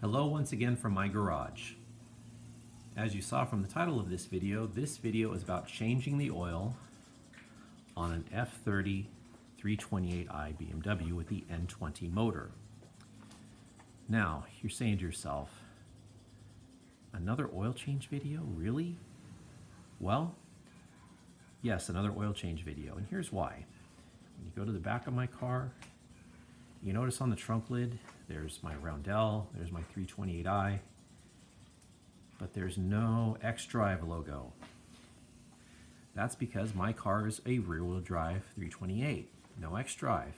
Hello once again from my garage. As you saw from the title of this video, this video is about changing the oil on an F30 328i BMW with the N20 motor. Now, you're saying to yourself, another oil change video? Really? Well, yes, another oil change video, and here's why. When you go to the back of my car, you notice on the trunk lid, there's my Roundel, there's my 328i, but there's no xDrive logo. That's because my car is a rear-wheel drive 328, no xDrive.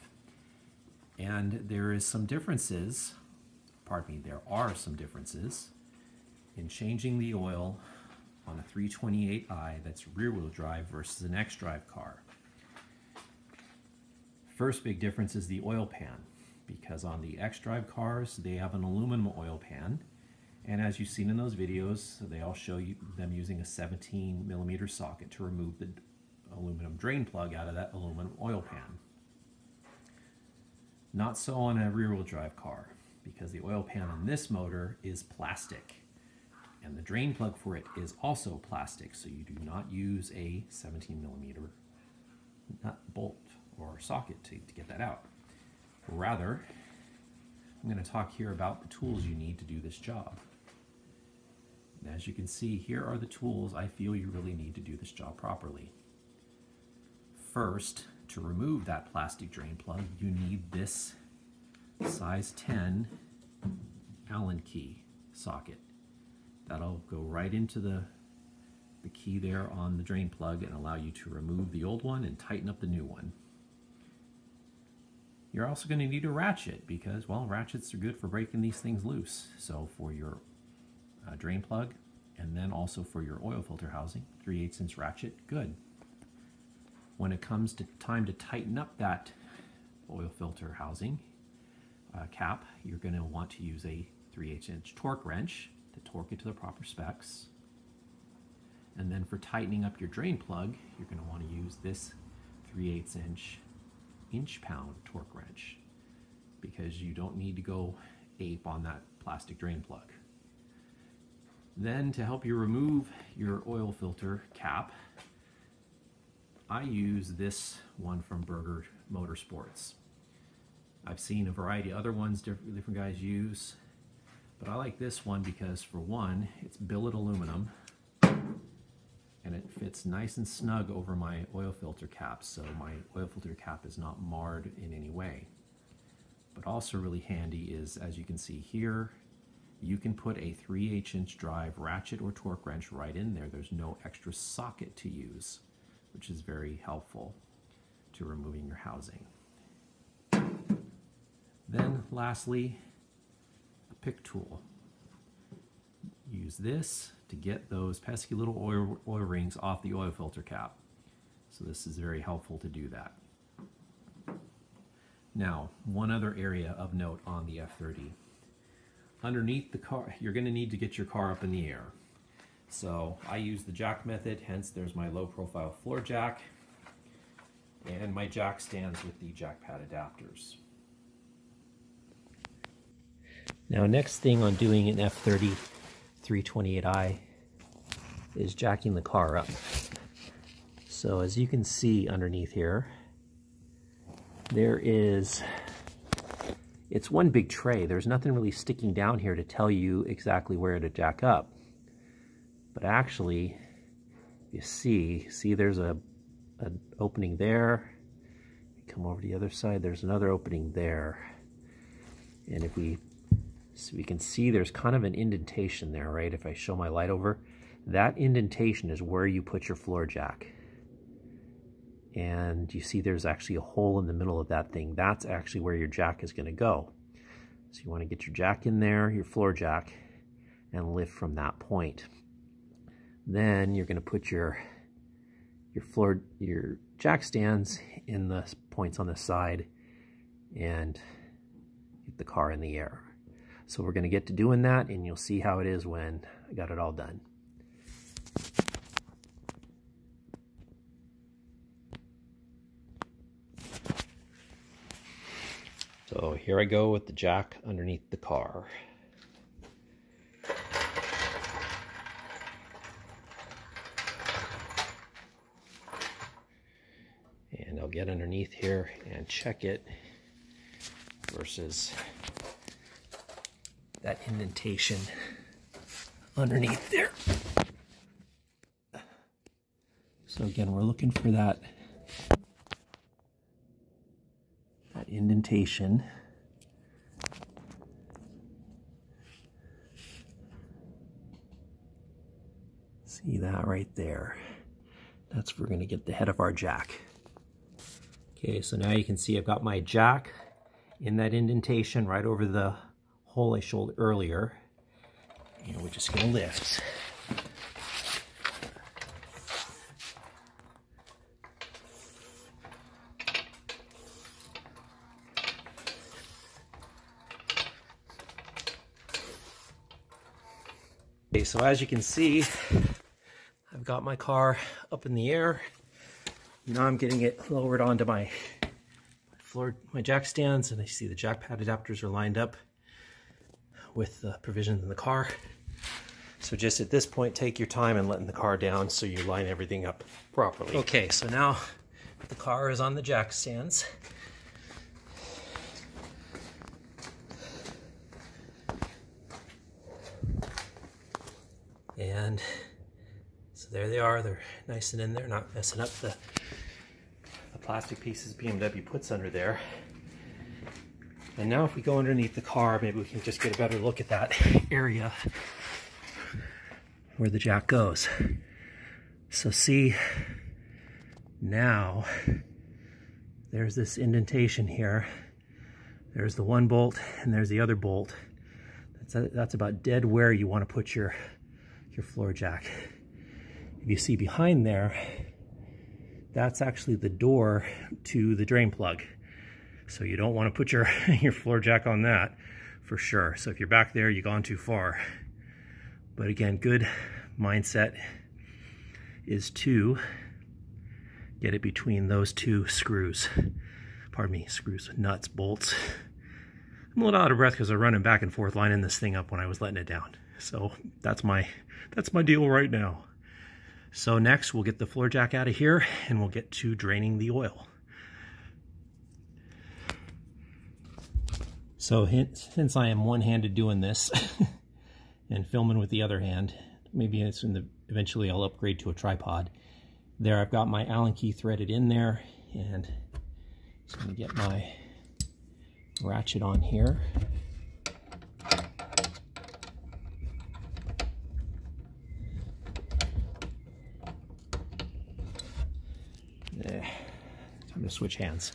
And there is some differences, pardon me, there are some differences in changing the oil on a 328i that's rear-wheel drive versus an xDrive car. First big difference is the oil pan because on the xDrive cars they have an aluminum oil pan and as you've seen in those videos they all show you them using a 17 millimeter socket to remove the aluminum drain plug out of that aluminum oil pan. Not so on a rear-wheel drive car because the oil pan on this motor is plastic and the drain plug for it is also plastic so you do not use a 17 millimeter nut bolt or socket to, to get that out. Rather, I'm going to talk here about the tools you need to do this job. And as you can see, here are the tools I feel you really need to do this job properly. First, to remove that plastic drain plug, you need this size 10 Allen key socket. That'll go right into the, the key there on the drain plug and allow you to remove the old one and tighten up the new one. You're also going to need a ratchet because, well, ratchets are good for breaking these things loose. So for your uh, drain plug and then also for your oil filter housing, 3 8 inch ratchet, good. When it comes to time to tighten up that oil filter housing uh, cap, you're going to want to use a 3 8 inch torque wrench to torque it to the proper specs. And then for tightening up your drain plug, you're going to want to use this 3 8 inch inch pound torque wrench because you don't need to go ape on that plastic drain plug. Then to help you remove your oil filter cap, I use this one from Burger Motorsports. I've seen a variety of other ones different, different guys use, but I like this one because for one, it's billet aluminum and it fits nice and snug over my oil filter cap so my oil filter cap is not marred in any way. But also really handy is, as you can see here, you can put a 3 8 inch drive ratchet or torque wrench right in there. There's no extra socket to use, which is very helpful to removing your housing. Then lastly, a pick tool. Use this to get those pesky little oil, oil rings off the oil filter cap. So this is very helpful to do that. Now, one other area of note on the F30. Underneath the car, you're going to need to get your car up in the air. So I use the jack method, hence there's my low profile floor jack and my jack stands with the jack pad adapters. Now next thing on doing an F30 328i is jacking the car up. So as you can see underneath here, there is, it's one big tray. There's nothing really sticking down here to tell you exactly where to jack up. But actually, you see, see there's a an opening there. Come over to the other side, there's another opening there. And if we so we can see there's kind of an indentation there, right? If I show my light over, that indentation is where you put your floor jack. And you see there's actually a hole in the middle of that thing. That's actually where your jack is going to go. So you want to get your jack in there, your floor jack, and lift from that point. Then you're going to put your your floor your jack stands in the points on the side and get the car in the air. So we're going to get to doing that and you'll see how it is when I got it all done. So here I go with the jack underneath the car. And I'll get underneath here and check it versus that indentation underneath there. So again, we're looking for that, that indentation. See that right there. That's where we're going to get the head of our jack. Okay, so now you can see I've got my jack in that indentation right over the hole I showed earlier. And we're just going to lift. Okay, so as you can see, I've got my car up in the air. Now I'm getting it lowered onto my floor, my jack stands, and I see the jack pad adapters are lined up with the provisions in the car. So just at this point, take your time and letting the car down so you line everything up properly. Okay, so now the car is on the jack stands. And so there they are. They're nice and in there, not messing up the, the plastic pieces BMW puts under there. And now if we go underneath the car, maybe we can just get a better look at that area where the jack goes. So see, now there's this indentation here. There's the one bolt and there's the other bolt. That's, a, that's about dead where you want to put your your floor jack. If you see behind there, that's actually the door to the drain plug. So you don't want to put your, your floor jack on that for sure. So if you're back there, you've gone too far. But again, good mindset is to get it between those two screws. Pardon me, screws, nuts, bolts. I'm a little out of breath because I'm running back and forth lining this thing up when I was letting it down. So that's my that's my deal right now. So next we'll get the floor jack out of here and we'll get to draining the oil. So since I am one-handed doing this and filming with the other hand, maybe it's in the, eventually I'll upgrade to a tripod. There I've got my Allen key threaded in there and just gonna get my ratchet on here. Eh, time to switch hands.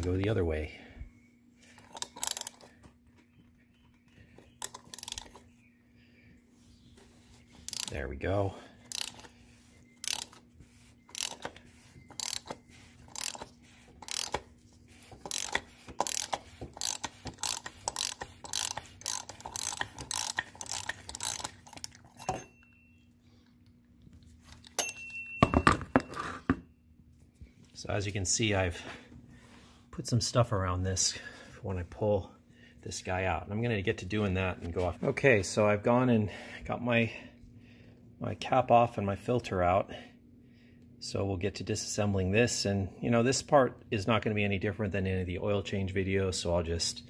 Go the other way. There we go. So as you can see, I've put some stuff around this when I pull this guy out. And I'm gonna get to doing that and go off. Okay, so I've gone and got my, my cap off and my filter out. So we'll get to disassembling this. And you know, this part is not gonna be any different than any of the oil change videos, so I'll just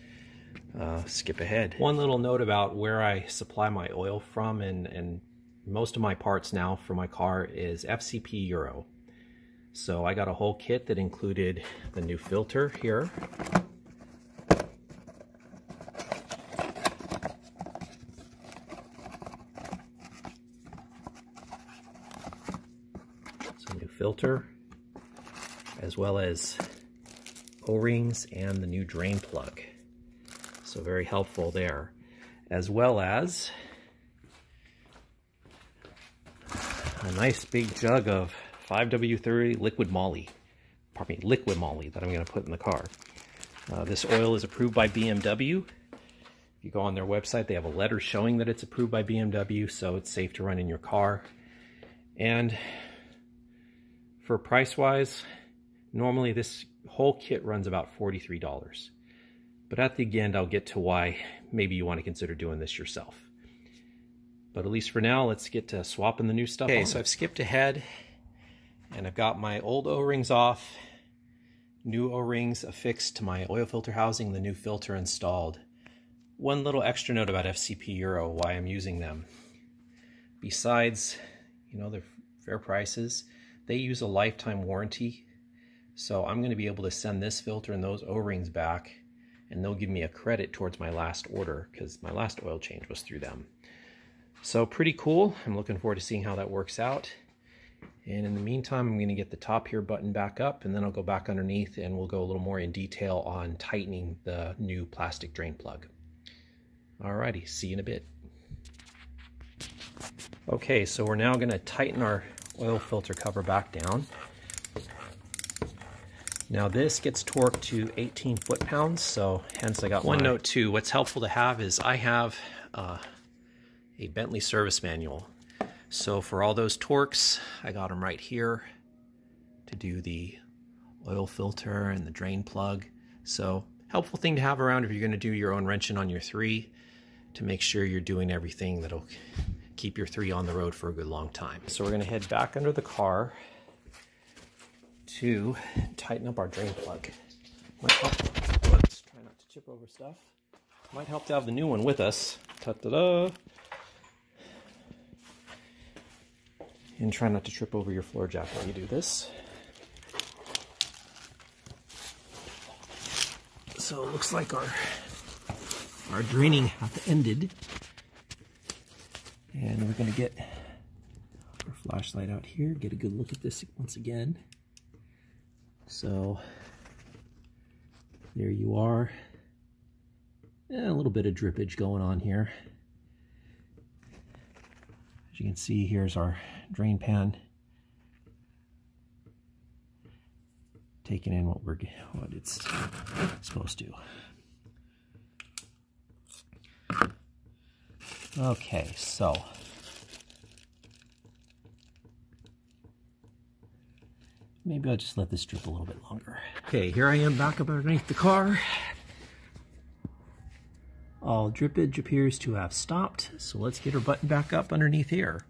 uh, skip ahead. One little note about where I supply my oil from and, and most of my parts now for my car is FCP Euro. So I got a whole kit that included the new filter here. Some new filter, as well as O-rings and the new drain plug. So very helpful there. As well as a nice big jug of 5W30 liquid moly, pardon me, liquid moly that I'm going to put in the car. Uh, this oil is approved by BMW. If you go on their website, they have a letter showing that it's approved by BMW, so it's safe to run in your car. And for price-wise, normally this whole kit runs about $43. But at the end, I'll get to why maybe you want to consider doing this yourself. But at least for now, let's get to swapping the new stuff Okay, on. so I've skipped ahead and I've got my old O-rings off, new O-rings affixed to my oil filter housing, the new filter installed. One little extra note about FCP Euro, why I'm using them. Besides, you know, they're fair prices, they use a lifetime warranty. So I'm going to be able to send this filter and those O-rings back and they'll give me a credit towards my last order because my last oil change was through them. So pretty cool. I'm looking forward to seeing how that works out. And in the meantime, I'm going to get the top here button back up and then I'll go back underneath and we'll go a little more in detail on tightening the new plastic drain plug. Alrighty, see you in a bit. Okay, so we're now going to tighten our oil filter cover back down. Now this gets torqued to 18 foot-pounds, so hence I got one note too. What's helpful to have is I have uh, a Bentley service manual. So for all those torques, I got them right here to do the oil filter and the drain plug. So helpful thing to have around if you're going to do your own wrenching on your three to make sure you're doing everything that'll keep your three on the road for a good long time. So we're going to head back under the car to tighten up our drain plug. Might help. Let's try not to chip over stuff. Might help to have the new one with us. Ta-da-da! And try not to trip over your floor jack while you do this. So it looks like our our draining hath ended. And we're gonna get our flashlight out here, get a good look at this once again. So there you are. A little bit of drippage going on here. You can see, here's our drain pan taking in what we're what it's supposed to. Okay, so maybe I'll just let this drip a little bit longer. Okay, here I am back up underneath the car. All drippage appears to have stopped, so let's get her button back up underneath here.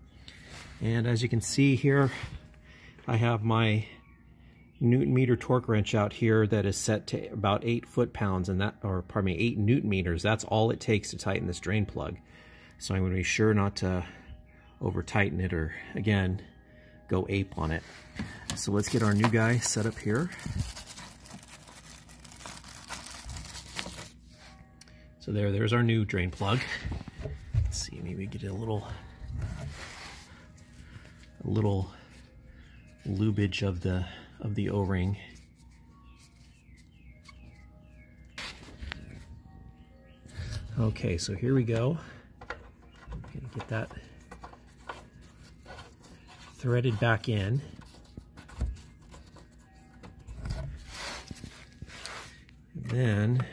And as you can see here, I have my Newton meter torque wrench out here that is set to about eight foot-pounds and that, or pardon me, eight Newton meters. That's all it takes to tighten this drain plug. So I'm to be sure not to over tighten it or again, go ape on it. So let's get our new guy set up here. So there, there's our new drain plug. Let's see, maybe get a little a little lubage of the of the o-ring. Okay so here we go. Gonna get that threaded back in. Then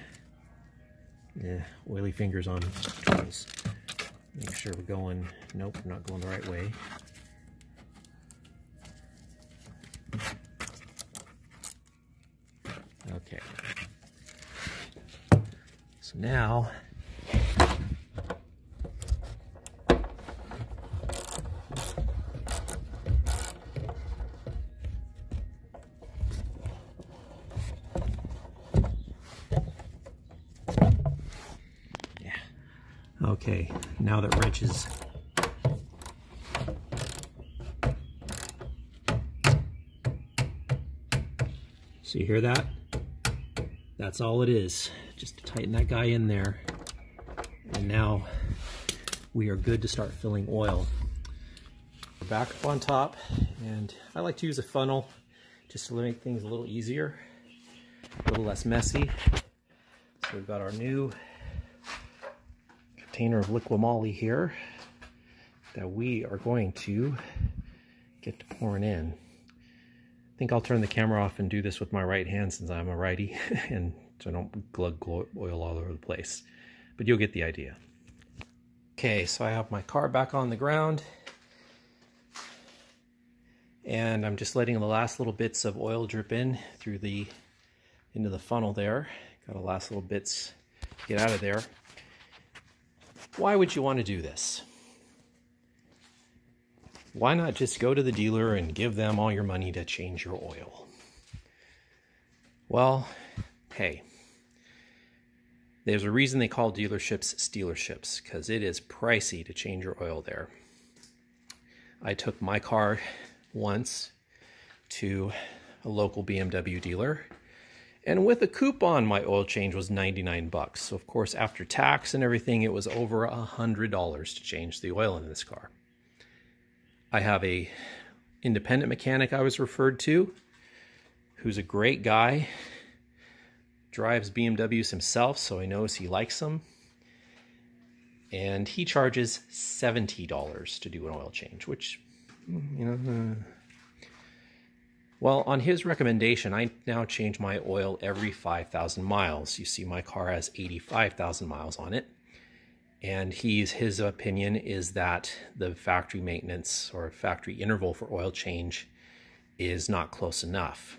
yeah oily fingers on tools make sure we're going nope we're not going the right way Okay. So now, now that wrench is So you hear that? That's all it is, just to tighten that guy in there. And now we are good to start filling oil. We're back up on top, and I like to use a funnel just to make things a little easier, a little less messy. So we've got our new container of Liqui-Moly here that we are going to get to pouring in. I think I'll turn the camera off and do this with my right hand since I'm a righty and so I don't glug oil all over the place. But you'll get the idea. Okay, so I have my car back on the ground and I'm just letting the last little bits of oil drip in through the into the funnel there. Got the last little bits get out of there. Why would you want to do this? Why not just go to the dealer and give them all your money to change your oil? Well, hey, there's a reason they call dealerships stealerships because it is pricey to change your oil there. I took my car once to a local BMW dealer and with a coupon my oil change was 99 bucks. So of course after tax and everything it was over a hundred dollars to change the oil in this car. I have a independent mechanic I was referred to who's a great guy drives BMWs himself, so he knows he likes them. And he charges $70 to do an oil change, which, you know, uh, well, on his recommendation, I now change my oil every 5,000 miles. You see, my car has 85,000 miles on it. And he's, his opinion is that the factory maintenance or factory interval for oil change is not close enough.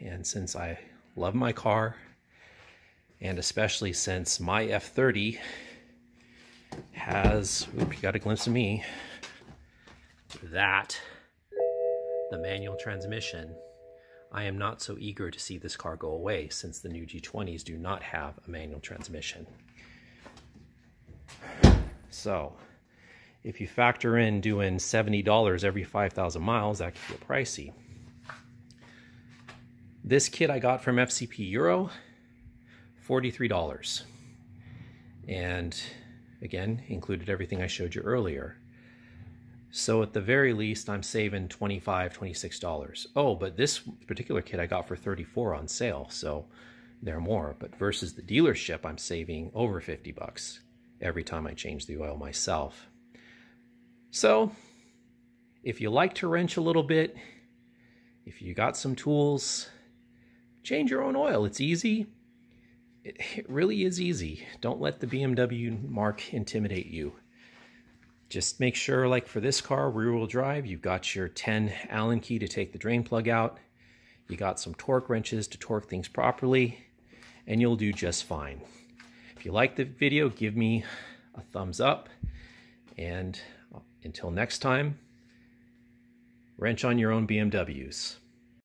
And since I love my car, and especially since my F30 has, oop, you got a glimpse of me, that, the manual transmission, I am not so eager to see this car go away since the new G20s do not have a manual transmission. So, if you factor in doing $70 every 5,000 miles, that could get pricey. This kit I got from FCP Euro $43. And again, included everything I showed you earlier. So at the very least, I'm saving $25, $26. Oh, but this particular kit I got for 34 on sale, so they're more. But versus the dealership, I'm saving over 50 bucks every time I change the oil myself. So if you like to wrench a little bit, if you got some tools, change your own oil. It's easy it really is easy. Don't let the BMW mark intimidate you. Just make sure, like for this car, rear-wheel drive, you've got your 10 Allen key to take the drain plug out. You got some torque wrenches to torque things properly, and you'll do just fine. If you like the video, give me a thumbs up. And until next time, wrench on your own BMWs.